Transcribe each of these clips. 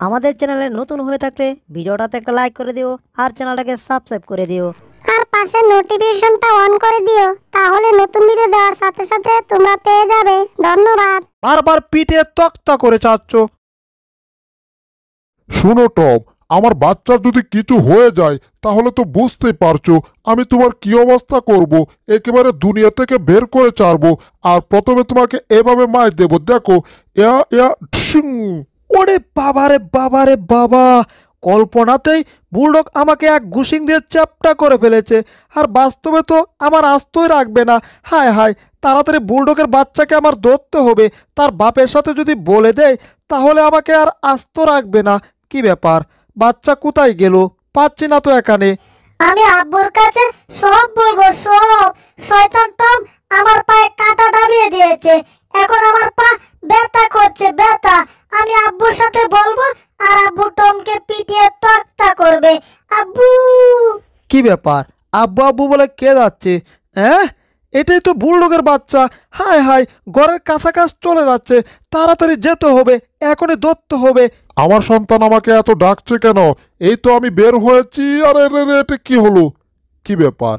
আমাদের চ্যানেলে নতুন হয়ে থাকলে ভিডিওটাতে একটা লাইক করে দিও আর চ্যানেলটাকে সাবস্ক্রাইব করে দিও। আর পাশে নোটিফিকেশনটা অন করে দিও তাহলে নতুন ভিডিও দেওয়ার সাথে সাথে তোমরা পেয়ে যাবে। ধন্যবাদ। বারবার পিঠে তক্তা করে চাচ্ছ। শুনো টম আমার বাচ্চার যদি কিছু হয়ে যায়, তাহলে তো বুঝতেই পারছ আমি তোমার কি অবস্থা করব। একেবারে দুনিয়া থেকে বের করে ছাড়বো আর প্রথমে তোমাকে এভাবে মায় দেব, দেখো। ইয়া ইয়া। ওরে বাবারে বাবারে বাবা। কল্পনাতেই বুলডগ আমাকে এক ঘুষিং দিয়ে চ্যাপটা করে ফেলেছে। আর বাস্তবে তো আমার আস্তই রাখবে না। হায় হায়, তাড়াতাড়ি বুলডগের বাচ্চাকে আমার ধরতে হবে। তার বাপের সাথে যদি বলে দেয়, তাহলে আমাকে আর আস্ত রাখবে না। কি ব্যাপার? বাচ্চা কোথায় গেল? পাচ্ছি না তো এখানে। আমি আব্বুর কাছে সব বলব সব। শয়তান টম আমার পায়ে কাঁটা দাবিয়ে দিয়েছে। এখন আমার পা ব্যথা করছে ব্যথা। আমি আব্বুর সাথে বলব আর আব্বু টমকে পিটিয়ে তক্তা করবে। আব্বু! কি ব্যাপার? আব্বু আব্বু বলে কে যাচ্ছে? হ্যাঁ এটাই তো বুলডগের বাচ্চা। হায় হায় ঘরের কাছাকাছি চলে যাচ্ছে। তাড়াতাড়ি যেতে হবে এখনই ধরতে হবে। আমার সন্তান আমাকে এত ডাকছে কেন? এই তো আমি বের হয়েছি। আরে রে রে এটা কি হলো? কি ব্যাপার?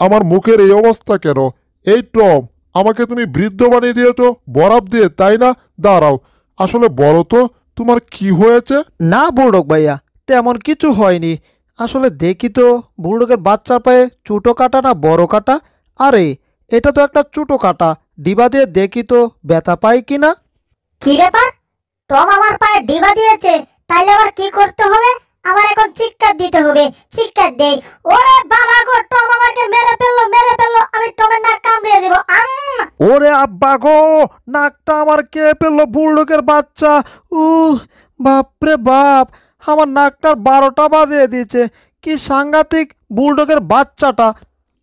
আমার মুখের এই অবস্থা কেন? এই টম আমাকে তুমি বৃদ্ধ বানিয়ে দিয়েছ বরাব দিয়ে তাই না? দাঁড়াও। আসলে বলো তো তোমার কি হয়েছে? না বুলডগ ভাইয়া তেমন কিছু হয়নি। আসলে দেখি তো বুলডগের বাচ্চার পায়ে ছোটো কাটা না বড় কাটা? আরে এটা তো একটা ছোটো কাটা। ডিবা দিয়ে দেখি তো ব্যথা পাই কি না কি ব্যাপার? টম আমার পায়ে ডিবা দিয়েছে তাইলে আবার কি করতে হবে? আমার এখন চিৎকার দিতে হবে চিৎকার দেই। ওরে বাবা গো টম আমাকে মেরে ফেলল মেরে ফেলল আমি টমের নাক কামড়িয়ে দেবো। আম! ওরে আব্বা গো নাকটা আমার কে পেল বুলডগের বাচ্চা। উহ বাপরে বাপ আমার নাকটার বারোটা বাজিয়ে দিয়েছে। কি সাংঘাতিক বুলডগের বাচ্চাটা।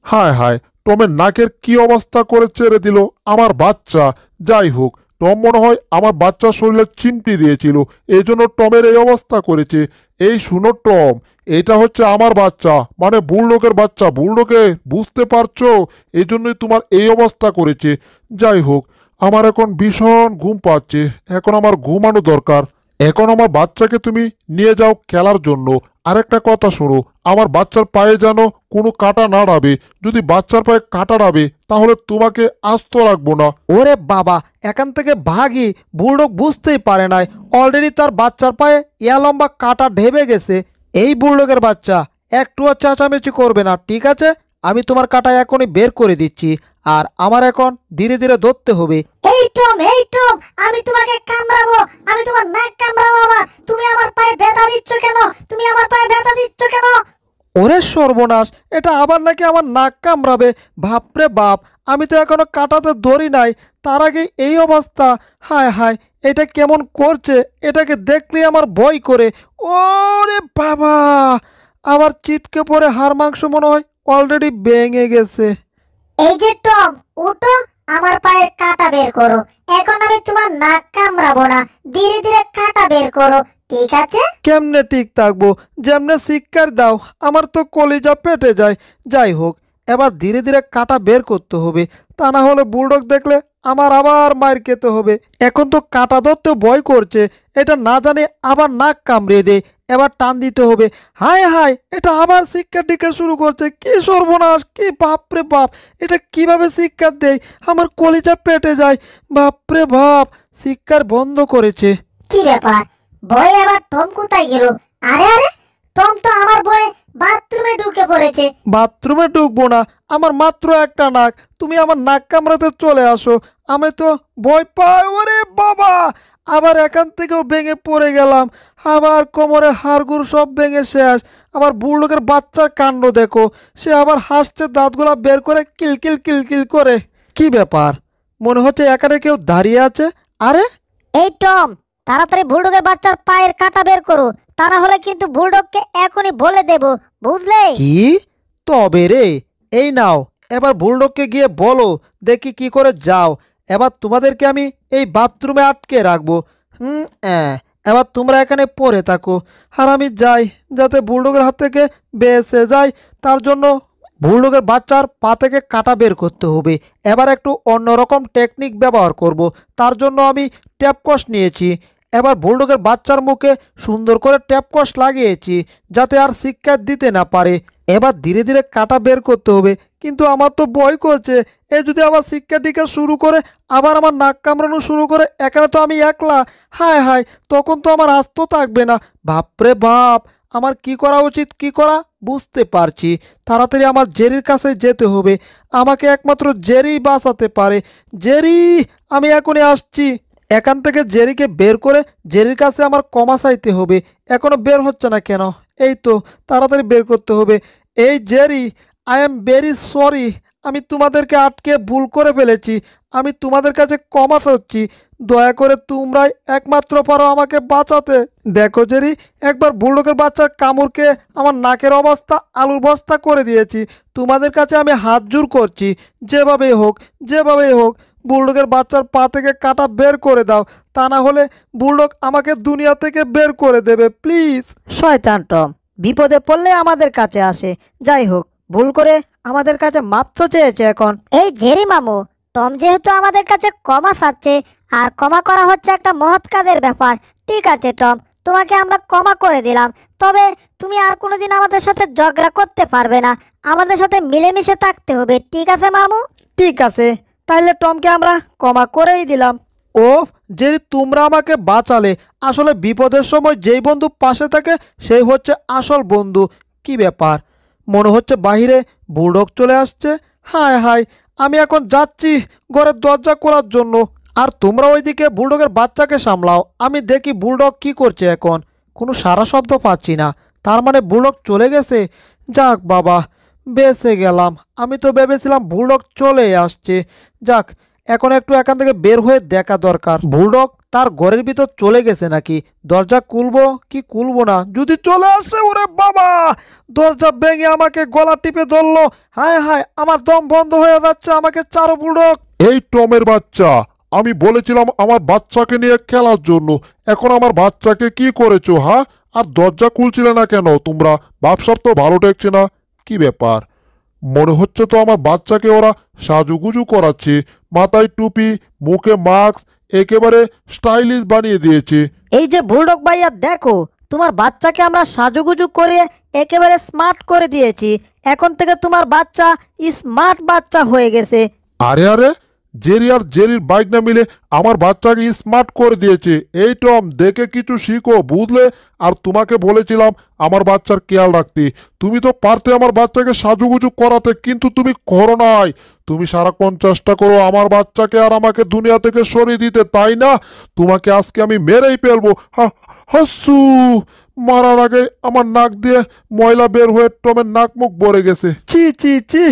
হায় হায় টমের নাকের কি অবস্থা করে ছেড়ে দিল আমার বাচ্চা। যাই হোক টম মনে হয় আমার বাচ্চার শরীরে চিমটি দিয়েছিল। এই জন্য টমের এই অবস্থা করেছে। এই শুনো টম, এটা হচ্ছে আমার বাচ্চা। মানে বুলডোকের বাচ্চা। বুলডোকে বুঝতে পারছ? এই জন্যই তোমার এই অবস্থা করেছে। যাই হোক, আমার এখন ভীষণ ঘুম পাচ্ছে। এখন আমার ঘুমানো দরকার। এখন আমার বাচ্চাকে তুমি নিয়ে যাও খেলার জন্য। আরেকটা কথা শোনো আমার বাচ্চার পায়ে যেন কোনো কাটা না ডাবে যদি বাচ্চার পায়ে কাটা ডাবে তাহলে তোমাকে আস্ত রাখব না। ওরে বাবা এখান থেকে ভাগি বুলডগ বুঝতেই পারে নাই। অলরেডি তার বাচ্চার পায়ে ইয়া লম্বা কাটা ঢেবে গেছে। এই বুলডগের বাচ্চা একটুও চেঁচামেচি করবে না ঠিক আছে? আমি তোমার কাটা এখনই বের করে দিচ্ছি আর আমার এখন ধীরে ধীরে ধরতে হবে। এই টম এই টম আমি তোমাকে কামড়াবো। আমি তোমার নাক কামড়াবো আবার তুমি আমার পায়ে ব্যথা দিচ্ছ কেন? তুমি আমার পায়ে ব্যথা দিচ্ছ কেন? ওরে সর্বনাশ এটা আবার নাকি আমার নাক কামড়াবে? বাপরে বাপ আমি তো এখনও কাটাতে ধরি নাই। তার আগে এই অবস্থা। হায় হায় এটা কেমন করছে? এটাকে দেখলেই আমার ভয় করে। ওরে বাবা আবার চিটকে পড়ে হাড় মাংস মনে হয় অলরেডি ভেঙে গেছে। এই যে টম উঠো আমার পায়ের কাটা বের করো। এখন আমি তোমার নাক কামড়াবো না। ধীরে ধীরে কাটা বের করো। ঠিক আছে? কেমনে ঠিক থাকব? যেমনে শিক্ষার দাও, আমার তো কলিজা পেটে যায়। যাই হোক, এবার ধীরে ধীরে কাটা বের করতে হবে। তা না হলে বুলডগ দেখলে আমার আবার মার খেতে হবে। এখন তো কাটা ধরতে ভয় করছে। এটা না জানে আবার নাক কামড়ে দেয়। এবার টান দিতে হবে। হায় হায়, এটা আবার শিক্ষা টিকা শুরু করছে। কি সর্বনাশ, কি বাপরে বাপ। এটা কীভাবে শিক্ষা দেয়? আমার কলিজা পেটে যায়। বাপরে বাপ, শিক্ষার বন্ধ করেছে। কি ব্যাপার? বই আবার টম কোথায় গেল? আরে আরে, টম তো আমার বয়ে বাথরুমে ঢুকে পড়েছে। বাথরুমে ঢুকবো না আমার মাত্র একটা নাক তুমি আমার নাক কামড়াতে চলে আসো আমি তো ভয় পাই ওরে বাবা! আবার এখান থেকেও ভেঙে পড়ে গেলাম আবার কোমরে হাড়গুড় সব ভেঙে শেষ আবার বুড়লোকের বাচ্চার কাণ্ড দেখো সে আবার হাসছে দাঁতগুলা বের করে কিলকিল কিলকিল করে। কি ব্যাপার? মনে হচ্ছে এখানে কেউ দাঁড়িয়ে আছে? আরে? এই টম তাড়াতাড়ি বুলডগের বাচ্চার পায়ের কাটা বের করো। তা না হলে কিন্তু বুলডগকে এখনই বলে দেব, বুঝলে? কি? তবে রে, এই নাও, এবার বুলডগকে গিয়ে বলো, দেখি কি করে যাও। এবার তোমাদেরকে আমি এই বাথরুমে আটকে রাখব। হুম হ্যাঁ এবার তোমরা এখানে পড়ে থাকো। আর আমি যাই, যাতে বুলডগের হাত থেকে বেঁচে যাই তার জন্য বুলডগের বাচ্চার পা থেকে কাটা বের করতে হবে। এবার একটু অন্যরকম টেকনিক ব্যবহার করব। তার জন্য আমি ট্যাপকস নিয়েছি। এবার বুলডগের বাচ্চার মুখে সুন্দর করে ট্যাপকস লাগিয়েছি যাতে আর শিক্ষা দিতে না পারে। এবার ধীরে ধীরে কাটা বের করতে হবে। কিন্তু আমার তো ভয় করছে, এ যদি আবার শিক্ষা টিকা শুরু করে, আবার আমার নাক কামড়ানো শুরু করে, এখানে তো আমি একলা। হায় হায়, তখন তো আমার আস্ত থাকবে না। বাপরে বাপ, আমার কি করা উচিত, কি করা? বুঝতে পারছি। তাড়াতাড়ি আমার জেরির কাছে যেতে হবে। আমাকে একমাত্র জেরি বাঁচাতে পারে। জেরি, আমি এখনই আসছি। এখান থেকে জেরিকে বের করে জেরির কাছে আমার কমা চাইতে হবে। এখনও বের হচ্ছে না কেন? এই তো, তাড়াতাড়ি বের করতে হবে। এই Jerry I am very sorry আমি তোমাদেরকে আটকে ভুল করে ফেলেছি। আমি তোমাদের কাছে কমা চাচ্ছি। দয়া করে তোমরাই একমাত্র পারো আমাকে বাঁচাতে। দেখো জেরি, একবার বুলডকের বাচ্চার কামড়কে আমার নাকের অবস্থা, আলুর বস্তা করে দিয়েছি। তোমাদের কাছে আমি হাত জোর করছি। যেভাবেই হোক যেভাবেই হোক বুলডকের বাচ্চার পা থেকে কাটা বের করে দাও। তা না হলে বুলডক আমাকে দুনিয়া থেকে বের করে দেবে প্লিজ। শয়তান টম বিপদে পড়লে আমাদের কাছে আসে। যাই হোক ভুল করে আমাদের কাছে মাপ তো চেয়েছে এখন। এই জেরি মামু টম যেহেতু আমাদের কাছে ক্ষমা চাচ্ছে আর ক্ষমা করা হচ্ছে একটা মহৎ কাজের ব্যাপার। ঠিক আছে টম তোমাকে আমরা ক্ষমা করে দিলাম তবে তুমি আর কোনোদিন আমাদের সাথে ঝগড়া করতে পারবে না। আমাদের সাথে মিলেমিশে থাকতে হবে ঠিক আছে মামু? ঠিক আছে। তাহলে টমকে আমরা ক্ষমা করেই দিলাম। ও যে তোমরা আমাকে বাঁচালে, আসলে বিপদের সময় যেই বন্ধু পাশে থাকে সেই হচ্ছে আসল বন্ধু। কি ব্যাপার? মনে হচ্ছে বাহিরে বুলডগ চলে আসছে। হায় হায়, আমি এখন যাচ্ছি ঘরের দরজা করার জন্য। আর তোমরা ওইদিকে বুলডগের বাচ্চাকে সামলাও। আমি দেখি বুলডগ কি করছে এখন। কোনো সারা শব্দ পাচ্ছি না। তার মানে বুলডগ চলে গেছে? যাক বাবা বেঁচে গেলাম। আমি তো ভেবেছিলাম বুলডগ চলে আসছে। যাক, এখন একটু এখান থেকে বের হয়ে দেখা দরকার। বুলডগ তার ঘরের ভিতর চলে গেছে নাকি? দরজা খুলবো কি খুলবো না? যদি চলে আসে, ওরে বাবা! দরজা ভেঙে আমাকে গলা টিপে ধরলো। হায় হায়, আমার দম বন্ধ হয়ে যাচ্ছে আমাকে চারো বুলডগ এই টমের বাচ্চা, আমি বলেছিলাম আমার বাচ্চাকে নিয়ে খেলার জন্য। এখন আমার বাচ্চাকে কি করেছ হ্যাঁ? আর দরজা খুলছিলে না কেন তোমরা? ব্যবসার তো ভালো ঠেকছে না। কি ব্যাপার? মনে হচ্ছে তো আমার বাচ্চাকে ওরা সাজুগুজু করাচ্ছে। মাথায় টুপি মুখে মাস্ক একেবারে স্টাইলিশ বানিয়ে দিয়েছে। এই যে বুলডগ ভাইয়া দেখো তোমার বাচ্চাকে আমরা সাজুগুজু করে একেবারে স্মার্ট করে দিয়েছি। এখন থেকে তোমার বাচ্চা স্মার্ট বাচ্চা হয়ে গেছে। আরে আরে জেরি আর জেরির বাইক না মিলে আমার বাচ্চাকে স্মার্ট করে দিয়েছে। এই টম, দেখে কিছু শিখো, বুঝলে? আর তোমাকে বলেছিলাম আমার বাচ্চার খেয়াল রাখতে। তুমি তো পারতে আমার বাচ্চাকে সাজুগুজু করাতে, কিন্তু তুমি করো নাই। তুমি সারাক্ষণ চেষ্টা করো আমার বাচ্চাকে আর আমাকে দুনিয়া থেকে সরিয়ে দিতে, তাই না? তোমাকে আজকে আমি মেরেই ফেলব। হাসু! মারার আগে আমার নাক দিয়ে ময়লা বের হয়ে টমের নাক মুখ ভরে গেছে। চি চি চি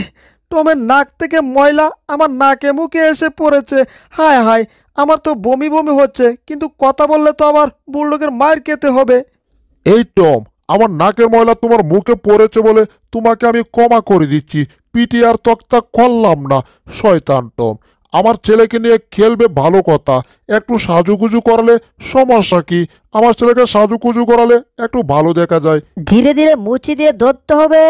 টমের নাক থেকে ময়লা আমার নাকে মুখে এসে পড়েছে। হায় হায় আমার তো বমি বমি হচ্ছে কিন্তু কথা বললে তো আবার বুলডগের মায়ের খেতে হবে। এই টম আমার নাকের ময়লা তোমার মুখে পড়েছে বলে তোমাকে আমি ক্ষমা করে দিচ্ছি। পিটি আর তক্তা করলাম না শয়তান টম। আমার ছেলেকে নিয়ে খেলবে ভালো কথা একটু সাজুগুজু করালে সমস্যা কি? আমার ছেলেকে সাজুগুজু করালে একটু ভালো দেখা যায়। ধীরে ধীরে মুচি দিয়ে ধরতে হবে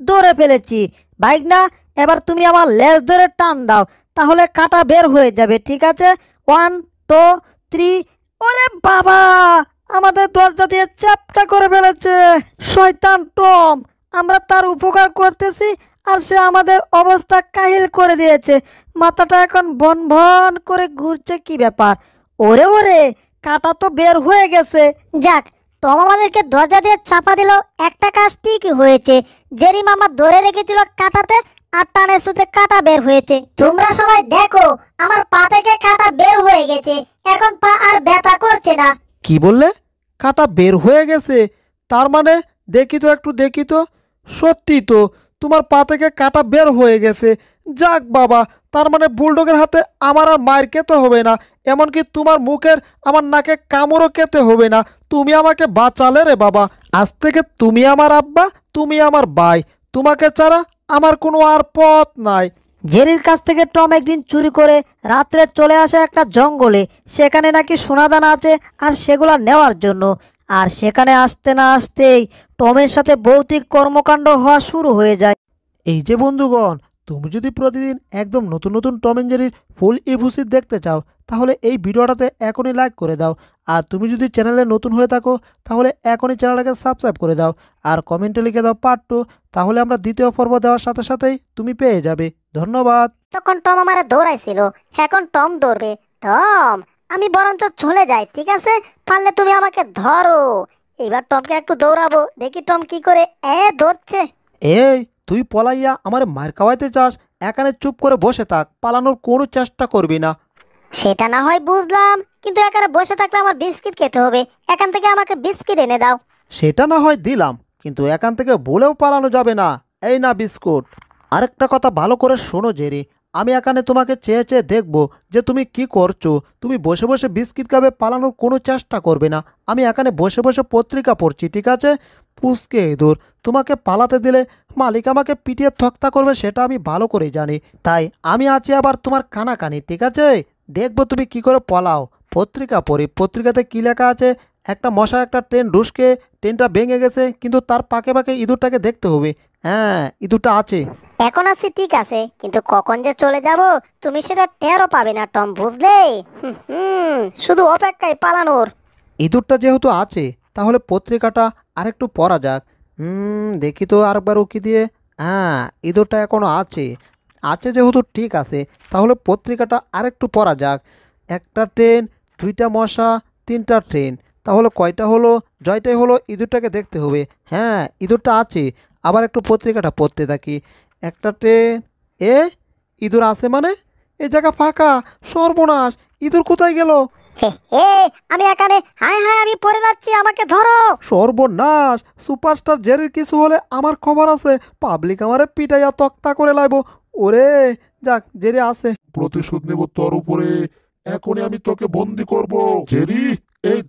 ধরে ফেলেছি। বাইক না এবার তুমি আমার লেজ ধরে টান দাও, তাহলে কাটা বের হয়ে যাবে, ঠিক আছে? ওয়ান টু থ্রি ওরে বাবা! আমাদের দরজা দিয়ে চ্যাপটা করে ফেলেছে, শয়তান টম! আমরা তার উপকার করতেছি আর সে আমাদের অবস্থা কাহিল করে দিয়েছে। মাথাটা এখন ভন ভন করে ঘুরছে, কি ব্যাপার? ওরে ওরে, কাটা তো বের হয়ে গেছে। যাক, টম আমাদেরকে দরজা দিয়ে চাপা দিল, একটা কাজ ঠিকই হয়েছে। জেরিম আমার ধরে রেখেছিল কাটাতে আর টানে সুতে কাটা বের হয়েছে। তোমরা সবাই দেখো, আমার পা থেকে কাটা বের হয়ে গেছে। এখন পা আর ব্যথা করছে না। কি বললে? কাটা বের হয়ে গেছে? তার মানে দেখি তো একটু, দেখি তো। সত্যি তো, তোমার পা থেকে কাটা বের হয়ে গেছে। যাক বাবা, তার মানে বুলডগের হাতে আমার আর মায়ের খেতে হবে না। এমনকি তোমার মুখের আমার নাকে কামড়ও খেতে হবে না। তুমি আমাকে বাঁচালে রে বাবা। আজ থেকে তুমি আমার আব্বা, তুমি আমার ভাই। তোমাকে ছাড়া আমার কোনো আর পথ নাই। জেরির কাছ থেকে টম একদিন চুরি করে রাত্রে চলে আসে একটা জঙ্গলে। সেখানে নাকি সোনাদানা আছে আর সেগুলা নেওয়ার জন্য। আর সেখানে আসতে না আসতেই টমের সাথে ভৌতিক কর্মকাণ্ড হওয়া শুরু হয়ে যায়। এই যে বন্ধুগণ তুমি যদি প্রতিদিন একদম নতুন নতুন টম অ্যান্ড জেরির ফুল ইভুসি দেখতে চাও তাহলে এই ভিডিওটাতে এখনই লাইক করে দাও। আর তুমি যদি চ্যানেলে নতুন হয়ে থাকো তাহলে এখনই চ্যানেলটাকে সাবস্ক্রাইব করে দাও। আর কমেন্টে লিখে দাও পার্ট টু তাহলে আমরা দ্বিতীয় পর্ব দেওয়ার সাথে সাথেই তুমি পেয়ে যাবে। ধন্যবাদ। তখন টম আমারে দৌড়াইছিল। এখন টম দৌড়বে। টম আমি বরঞ্চ চলে যাই ঠিক আছে? পারলে তুমি আমাকে ধরো। এবার টমকে একটু দৌড়াবো। দেখি টম কি করে এ ধরছে এই তুই পলাইয়া আমার মার খাওয়াইতে চাস? এখানে চুপ করে বসে থাক। পালানোর কোনো চেষ্টা করবি না। সেটা না হয় বুঝলাম, কিন্তু এখানে বসে থাকলে আমার বিস্কিট খেতে হবে। এখান থেকে আমাকে বিস্কিট এনে দাও। সেটা না হয় দিলাম, কিন্তু এখান থেকে বলেও পালানো যাবে না। এই না বিস্কুট। আরেকটা কথা ভালো করে শোনো, জেরি। আমি এখানে তোমাকে চেয়ে চেয়ে দেখব যে তুমি কি করছ। তুমি বসে বসে বিস্কিট খাবে পালানোর কোনো চেষ্টা করবে না। আমি এখানে বসে বসে পত্রিকা পড়ছি, ঠিক আছে? পুষকে ইঁদুর, তোমাকে পালাতে দিলে মালিক আমাকে পিটিয়ে থক্তা করবে, সেটা আমি ভালো করে জানি। তাই আমি আছি আবার তোমার কানাকানি, ঠিক আছে? দেখব তুমি কি করে পলাও। পত্রিকা পড়ি। পত্রিকাতে কী লেখা আছে? একটা মশা একটা ট্রেন ঢুসকে ট্রেনটা ভেঙে গেছে কিন্তু তার পাকে পাকে ইঁদুরটাকে দেখতে হবে। হ্যাঁ ইঁদুরটা আছে। এখন আছি ঠিক আছে কিন্তু কখন যে চলে যাব তুমি সেটা টেরও পাবে না টম বুঝলে? হুম, হুম শুধু অপেক্ষায় পালানোর। ইঁদুরটা যেহেতু আছে তাহলে পত্রিকাটা আরেকটু পড়া যাক। হুম দেখি তো আরেকবার উকি দিয়ে। হ্যাঁ ইঁদুরটা এখনও আছে। আছে যেহেতু ঠিক আছে তাহলে পত্রিকাটা আরেকটু পড়া যাক। একটা ট্রেন দুইটা মশা তিনটা ট্রেন। তাহলে কয়টা হলো? জয়টাই হলো ইঁদুরটাকে দেখতে হবে। হ্যাঁ ইঁদুরটা আছে। আবার একটু পত্রিকাটা পড়তে থাকি। একটা ট্রেন এ? ইঁদুর আছে মানে? এ জায়গা ফাঁকা সর্বনাশ। ইঁদুর কোথায় গেল? আমি এখানে হায় হায় আমি পড়ে যাচ্ছি আমাকে ধরো। সর্বনাশ সুপারস্টার জেরির কিছু হলে আমার খবর আছে। পাবলিক আমারে পিটাইয়া তক্তা করে লাইব। ওরে যাক জেরে আছে। প্রতিশোধ নেব তোর উপরে। এখনই আমি তোকে বন্দি করব। জেরি!